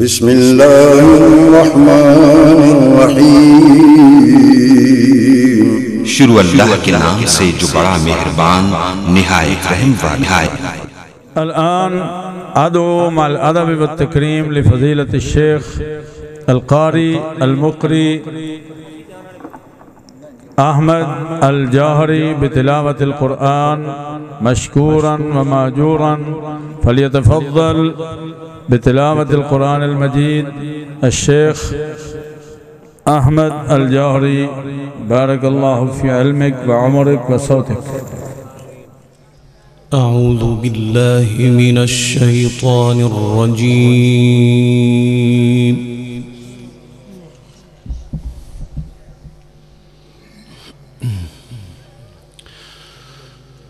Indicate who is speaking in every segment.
Speaker 1: بسم الله الرحمن الرحيم.
Speaker 2: شروع اللہ کے نام سے جو بڑا مہربان نہایت رحم والا ہے
Speaker 3: الان ادعو مع الادب والتکریم لفضیلت الشیخ القاری المقری احمد الجاہری بتلاوت القرآن مشکورا وماجورا فلیتفضل بتلاوة القرآن المجيد الشيخ أحمد الجاهري بارك الله في علمك وعمرك وصوتك.
Speaker 4: أعوذ بالله من الشيطان الرجيم.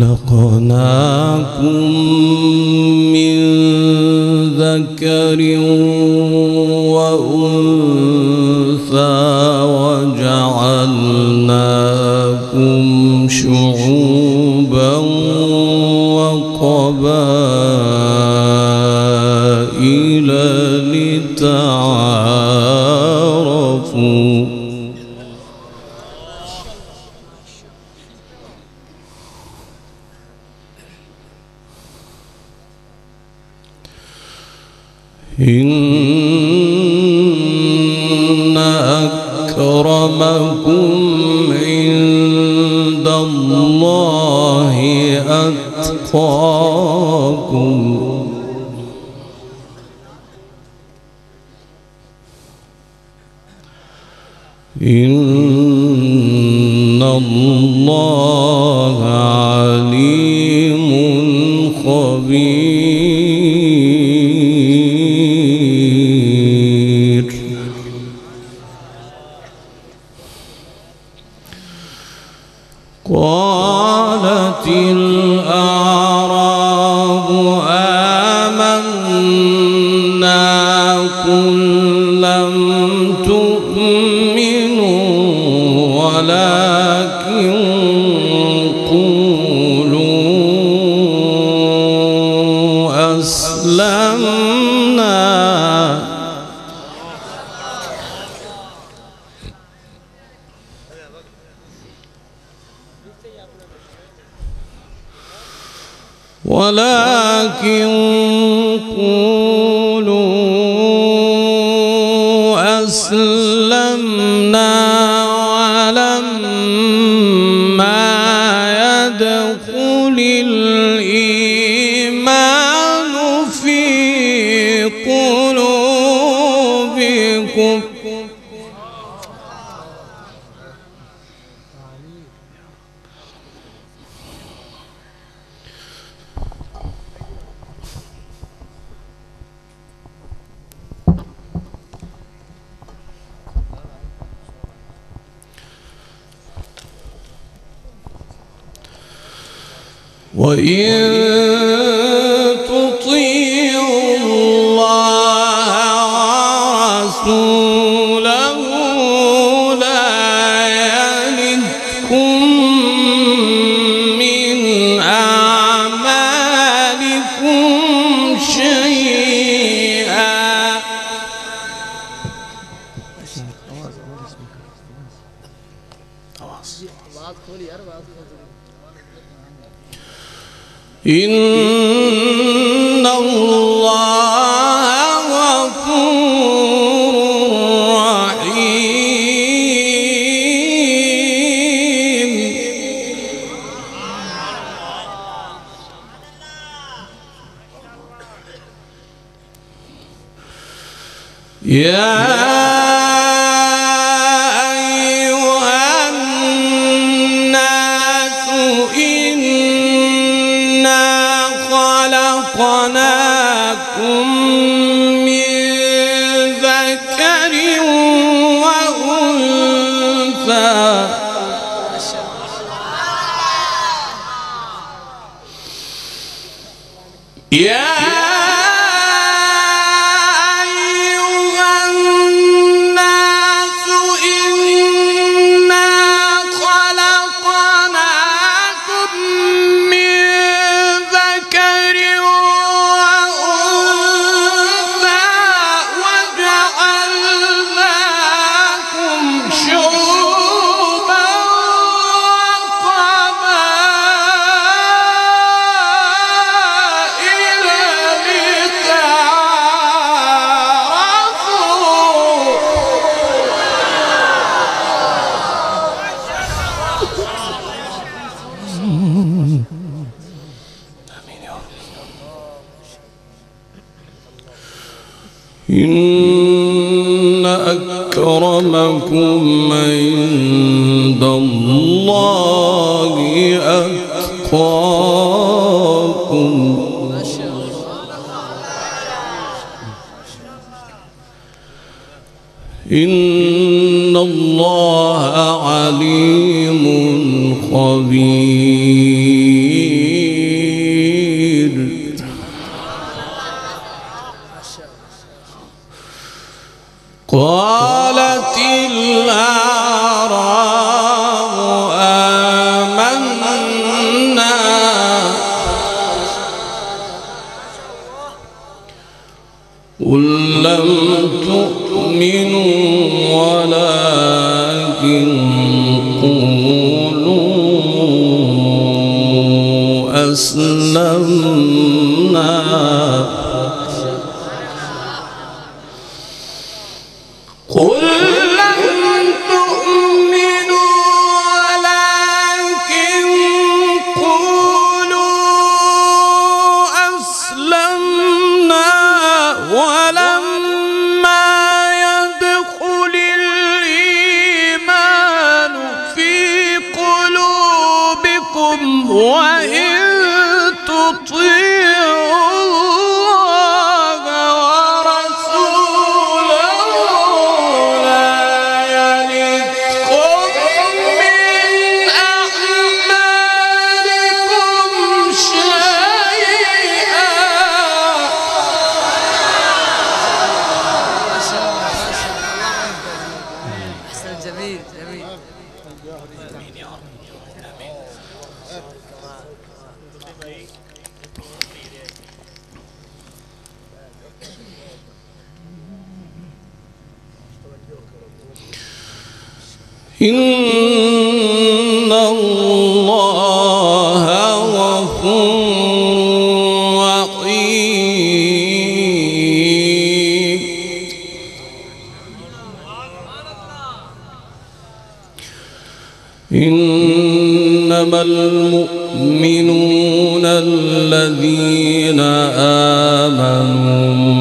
Speaker 4: خلقناكم من ذكر عند الله أتقاكم. إن الله ولكن قولوا أسلمنا وإن إنما المؤمنون الذين آمنوا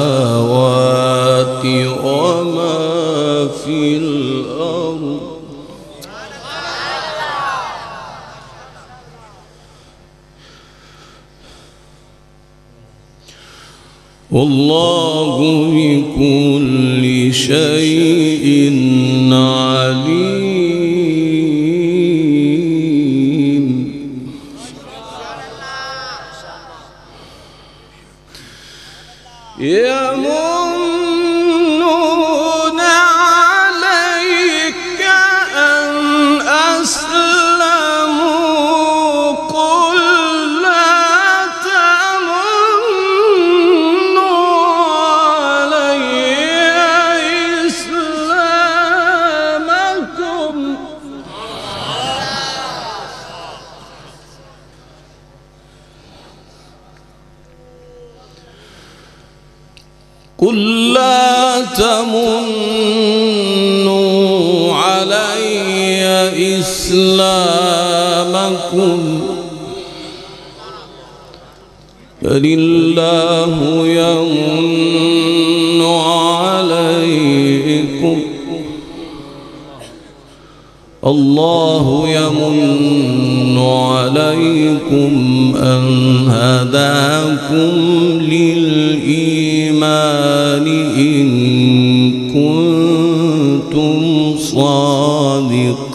Speaker 4: السماوات وما في الأرض والله بكل شيء قل لا تمنوا علي إسلامكم. بل الله يمن عليكم. الله يمن عليكم أن هداكم.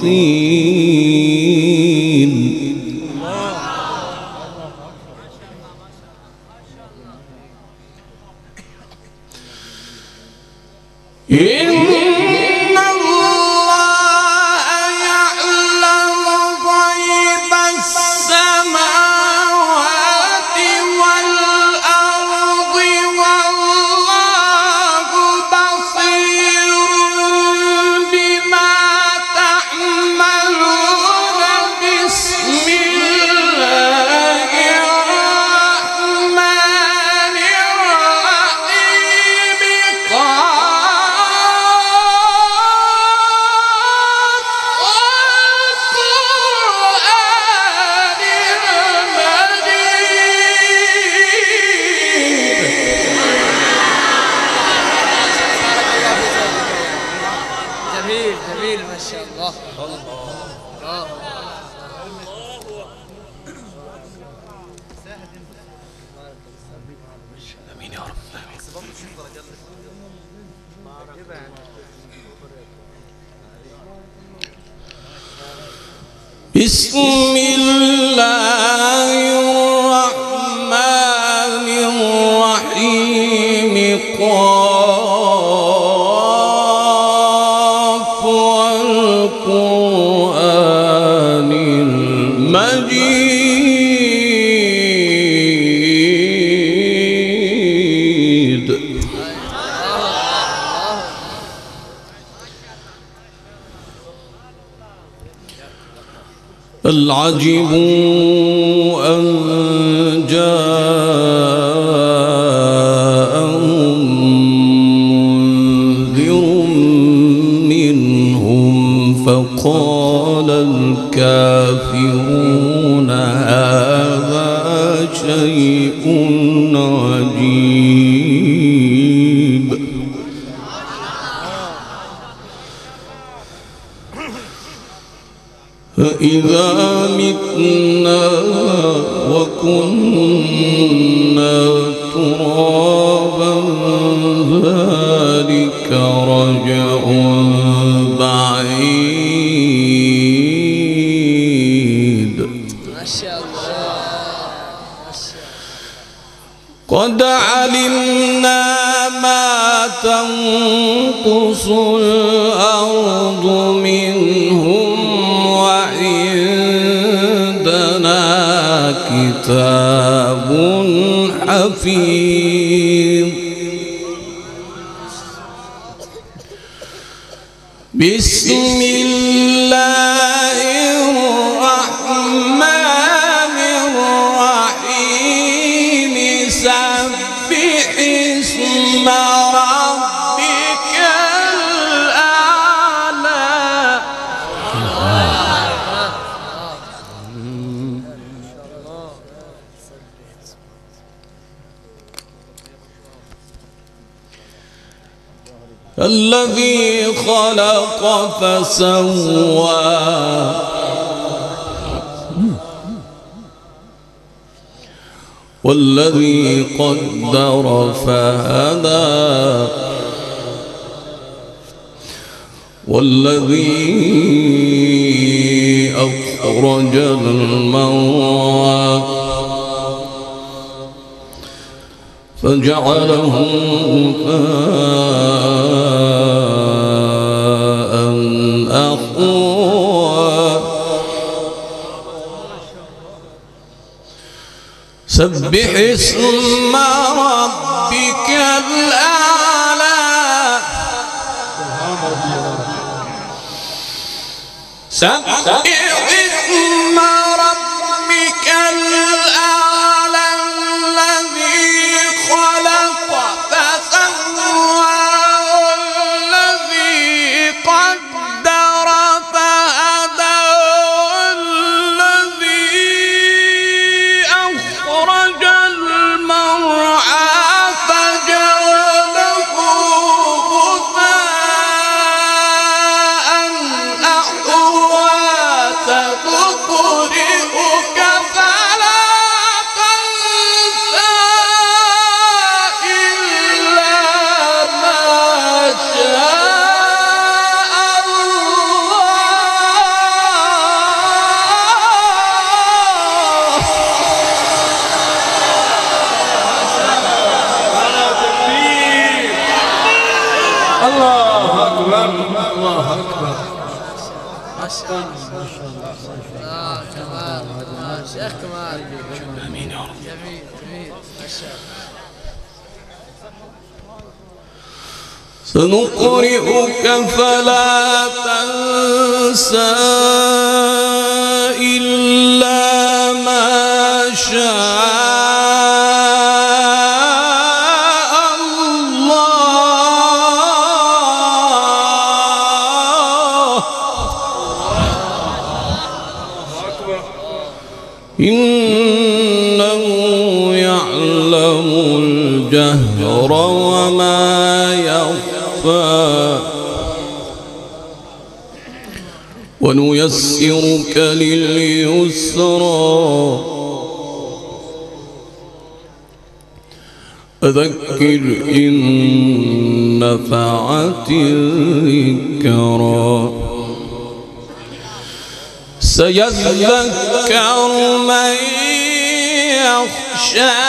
Speaker 4: الحسين إن بسم عجبوا أن جاءهم منذر منهم فقال الكافرون كتاب حفيظ. بسم الله فسوى. والذي قدر فهدى. والذي أخرج المرعى فجعله غثاء سبح اسم ربك الأعلى. سبح سنقرئك فلا تنسى. لليسرى. فذكر إن نفعت الذكرى. سيذكر من يخشى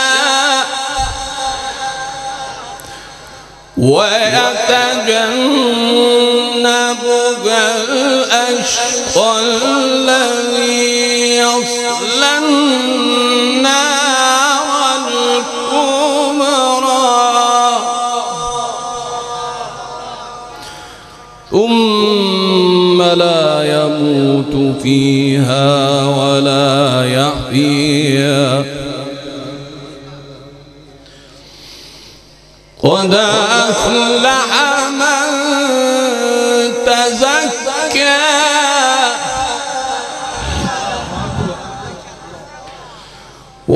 Speaker 4: ويتجنبها الأشقى الذي يصلى النار الكبرى. ثم لا يموت فيها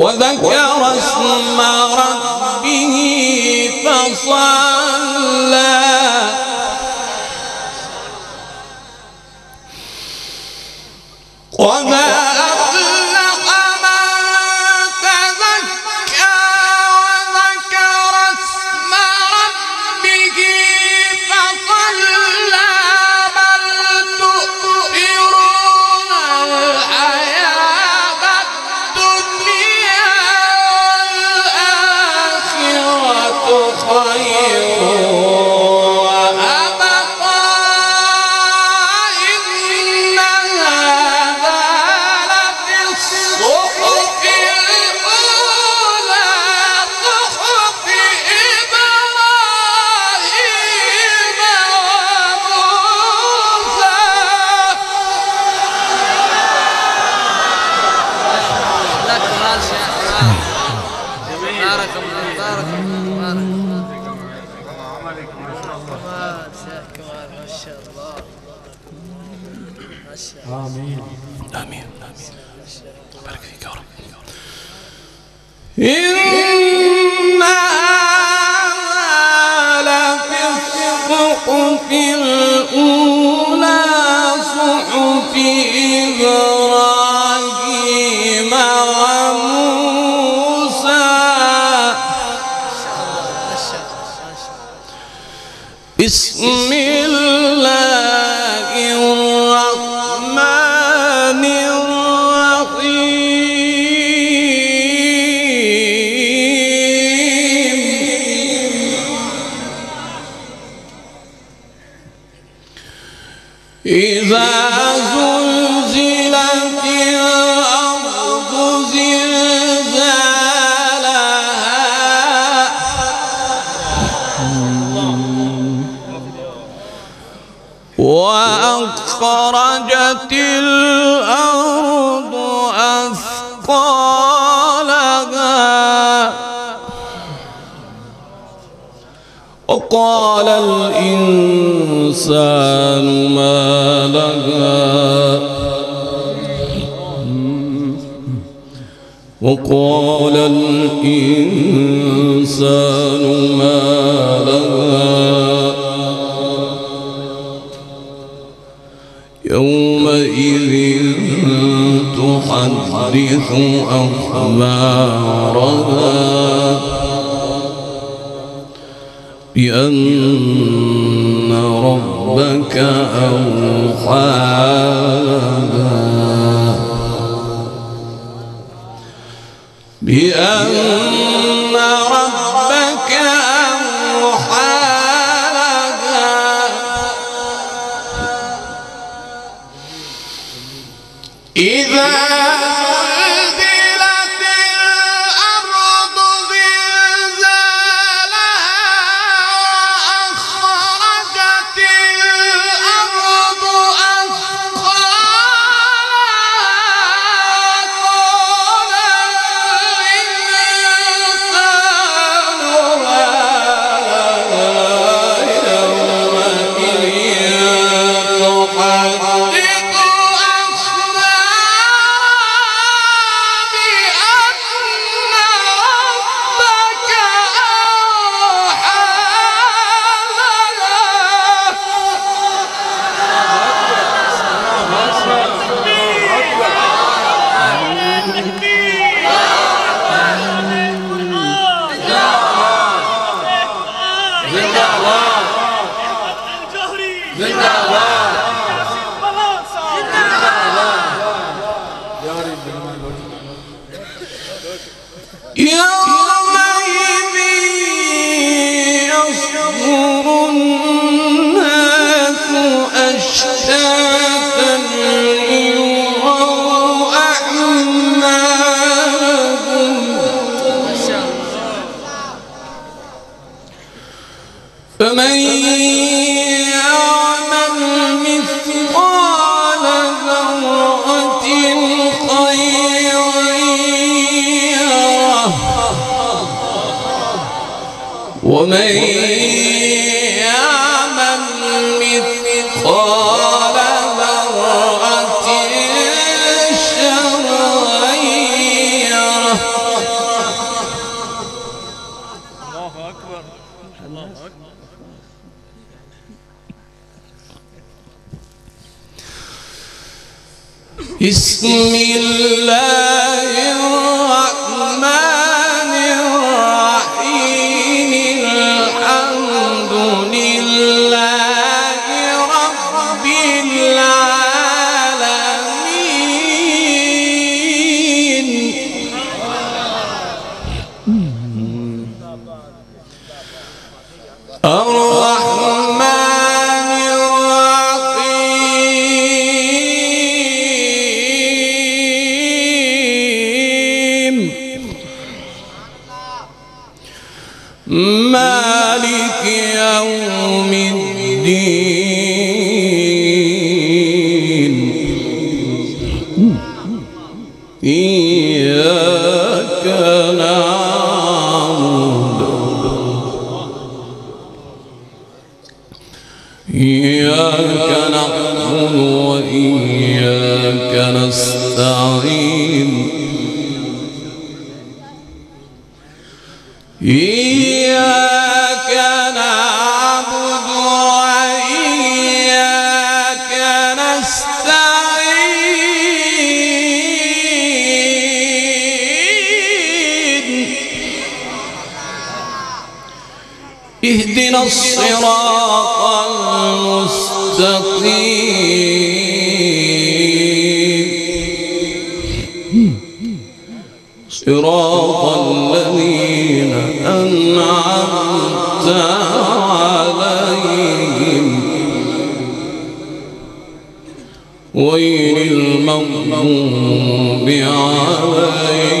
Speaker 4: وذكر اسم ربه فصلى
Speaker 5: كمال كمال ما شاء الله. ما شاء الله.
Speaker 4: آمين. آمين. بارك فيك يا رب. بسم وأخرجت الأرض أثقالها. وقال الإنسان ما لها. وقال الإنسان ما لها. يومئذ تحدث أخبارها بأن ربك أوحى بأن ومن يعمل مثقال ذرة شرا يره بسم الله الرحمن اهدنا الصراط المستقيم. صراط الذين أنعمت عليهم. ويل المغضوب عليهم.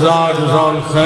Speaker 3: sagen soll,